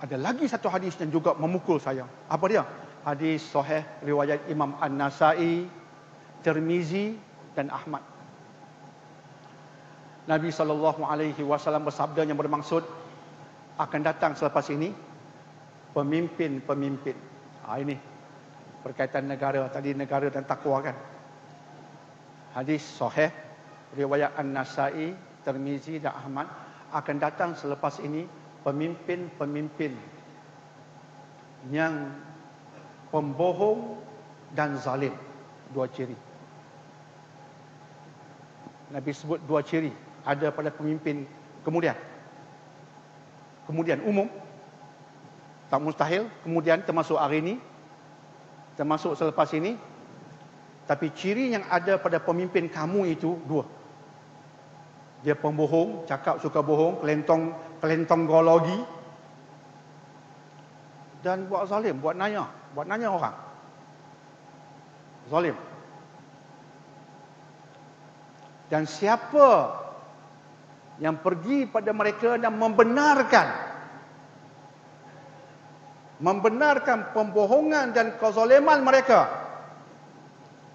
ada lagi satu hadis yang juga memukul saya. Apa dia? Hadis sahih riwayat Imam An-Nasai, Tirmizi dan Ahmad. Nabi sallallahu alaihi wasallam bersabda yang bermaksud akan datang selepas ini pemimpin-pemimpin. Ha, ini berkaitan negara tadi negara dan takwa kan. Hadis sahih riwayat An-Nasai, Tirmizi dan Ahmad akan datang selepas ini pemimpin-pemimpin yang pembohong dan zalim. Dua ciri. Nabi sebut dua ciri ada pada pemimpin kemudian. Kemudian umum tak mustahil, kemudian termasuk hari ini termasuk selepas ini tapi ciri yang ada pada pemimpin kamu itu dua. Dia pembohong, cakap suka bohong, kelentong kelentong gologi dan buat zalim, buat nanya, buat nanya orang. Zalim. Dan siapa yang pergi pada mereka dan membenarkan membenarkan pembohongan dan kezaliman mereka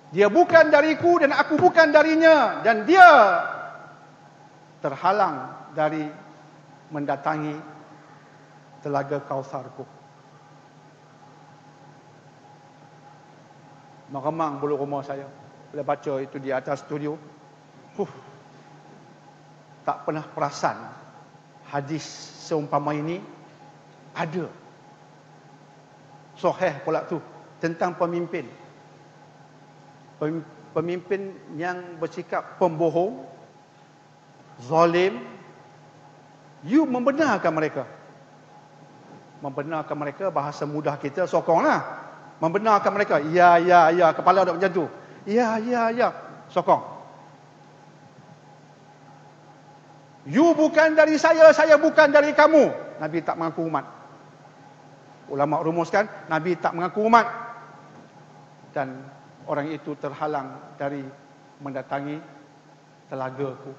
dia bukan dariku dan aku bukan darinya dan dia terhalang dari mendatangi telaga kausarku meremang bulu rumah saya bila baca itu di atas studio huh tak pernah perasan hadis seumpama ini ada. Soheh pula tu tentang pemimpin. Pemimpin yang bersikap pembohong, zalim, you membenarkan mereka. Membenarkan mereka bahasa mudah kita sokonglah. Membenarkan mereka. Ya, ya, ya. Kepala dah macam tu. Ya, ya, ya. Sokong. You bukan dari saya, saya bukan dari kamu. Nabi tak mengaku umat. Ulama rumuskan, Nabi tak mengaku umat. Dan orang itu terhalang dari mendatangi telagaku.